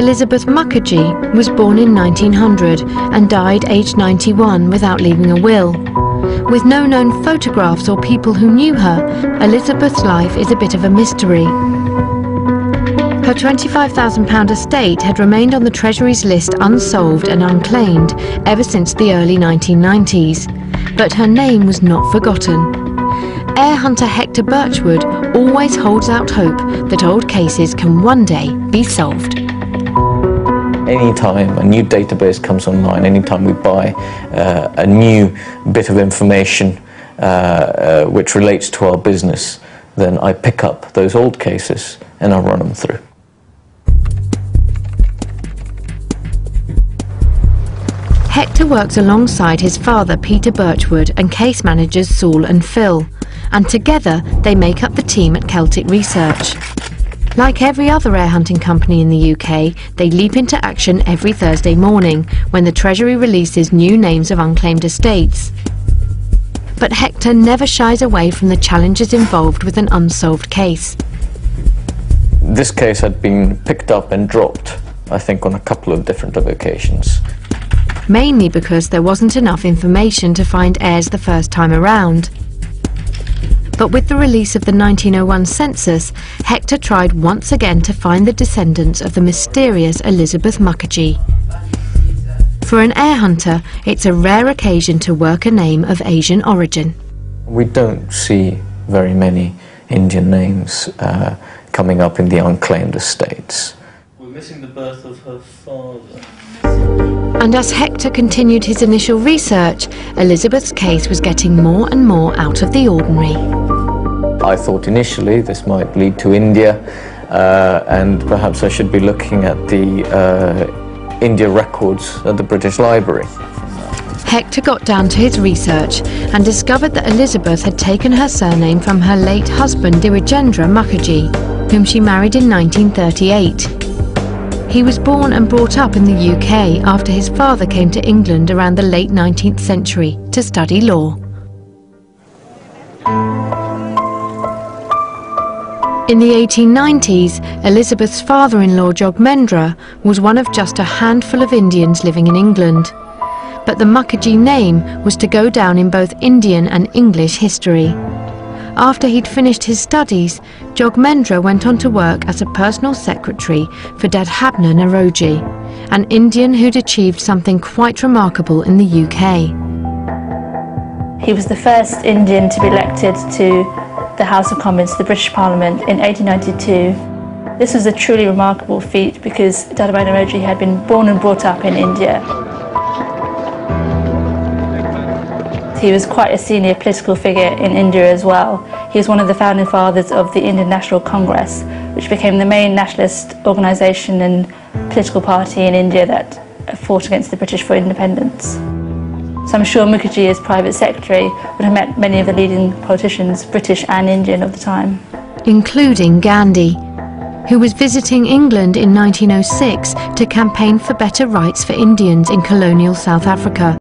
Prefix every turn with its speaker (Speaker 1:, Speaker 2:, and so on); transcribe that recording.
Speaker 1: Elizabeth Mukerji was born in 1900 and died aged 91 without leaving a will. With no known photographs or people who knew her, Elizabeth's life is a bit of a mystery. Her £25,000 estate had remained on the Treasury's list unsolved and unclaimed ever since the early 1990s, but her name was not forgotten. Heir hunter Hector Birchwood always holds out hope that old cases can one day be solved.
Speaker 2: Anytime a new database comes online, anytime we buy uh, a new bit of information uh, uh, which relates to our business, then I pick up those old cases and I run them through.
Speaker 1: Hector works alongside his father Peter Birchwood and case managers Saul and Phil, and together they make up the team at Celtic Research. Like every other heir hunting company in the UK, they leap into action every Thursday morning when the Treasury releases new names of unclaimed estates. But Hector never shies away from the challenges involved with an unsolved case.
Speaker 2: This case had been picked up and dropped, I think, on a couple of different occasions.
Speaker 1: Mainly because there wasn't enough information to find heirs the first time around. But with the release of the 1901 census, Hector tried once again to find the descendants of the mysterious Elizabeth Mukerji. For an heir hunter, it's a rare occasion to work a name of Asian origin.
Speaker 2: We don't see very many Indian names uh, coming up in the unclaimed estates.
Speaker 3: We're missing the birth of her father.
Speaker 1: And as Hector continued his initial research, Elizabeth's case was getting more and more out of the ordinary.
Speaker 2: I thought initially this might lead to India, uh, and perhaps I should be looking at the uh, India records at the British Library.
Speaker 1: Hector got down to his research and discovered that Elizabeth had taken her surname from her late husband Dirijendra Mukerji, whom she married in 1938. He was born and brought up in the UK after his father came to England around the late 19th century to study law. In the 1890s, Elizabeth's father-in-law Jogmendra was one of just a handful of Indians living in England. But the Mukerji name was to go down in both Indian and English history. After he'd finished his studies, Jogmendra went on to work as a personal secretary for Dadabhai Naoroji, an Indian who'd achieved something quite remarkable in the UK.
Speaker 4: He was the first Indian to be elected to the House of Commons, the British Parliament, in 1892. This was a truly remarkable feat because Dadabhai Naoroji had been born and brought up in India. He was quite a senior political figure in India as well. He was one of the founding fathers of the Indian National Congress, which became the main nationalist organisation and political party in India that fought against the British for independence. So I'm sure Mukerji, as private secretary, would have met many of the leading politicians, British and Indian, of the time.
Speaker 1: Including Gandhi, who was visiting England in 1906 to campaign for better rights for Indians in colonial South Africa.